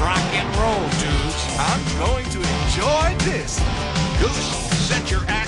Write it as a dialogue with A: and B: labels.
A: rock and roll, dudes.
B: I'm going to enjoy this.
A: Goose, set your ass